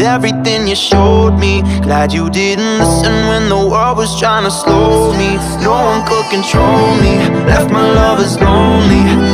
loved everything you showed me. Glad you didn't listen when the world was trying to slow me. No one could control me. Left my lovers lonely.